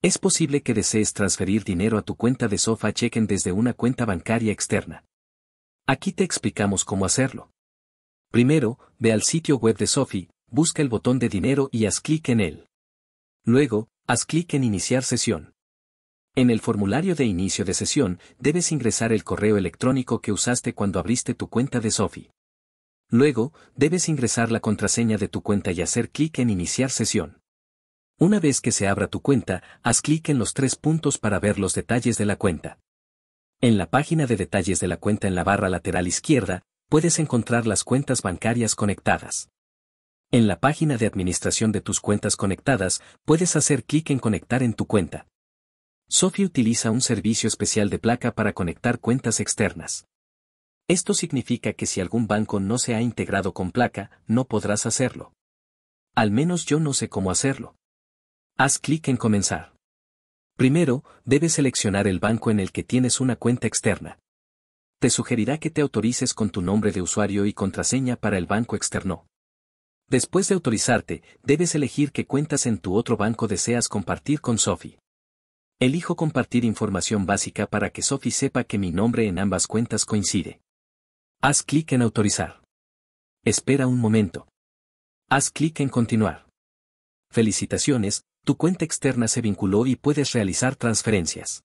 Es posible que desees transferir dinero a tu cuenta de Sofa Checken desde una cuenta bancaria externa. Aquí te explicamos cómo hacerlo. Primero, ve al sitio web de Sofi, busca el botón de dinero y haz clic en él. Luego, haz clic en Iniciar sesión. En el formulario de inicio de sesión, debes ingresar el correo electrónico que usaste cuando abriste tu cuenta de Sofi. Luego, debes ingresar la contraseña de tu cuenta y hacer clic en Iniciar sesión. Una vez que se abra tu cuenta, haz clic en los tres puntos para ver los detalles de la cuenta. En la página de detalles de la cuenta en la barra lateral izquierda, puedes encontrar las cuentas bancarias conectadas. En la página de administración de tus cuentas conectadas, puedes hacer clic en Conectar en tu cuenta. Sophie utiliza un servicio especial de placa para conectar cuentas externas. Esto significa que si algún banco no se ha integrado con placa, no podrás hacerlo. Al menos yo no sé cómo hacerlo. Haz clic en Comenzar. Primero, debes seleccionar el banco en el que tienes una cuenta externa. Te sugerirá que te autorices con tu nombre de usuario y contraseña para el banco externo. Después de autorizarte, debes elegir qué cuentas en tu otro banco deseas compartir con Sophie. Elijo compartir información básica para que Sophie sepa que mi nombre en ambas cuentas coincide. Haz clic en Autorizar. Espera un momento. Haz clic en Continuar. Felicitaciones, tu cuenta externa se vinculó y puedes realizar transferencias.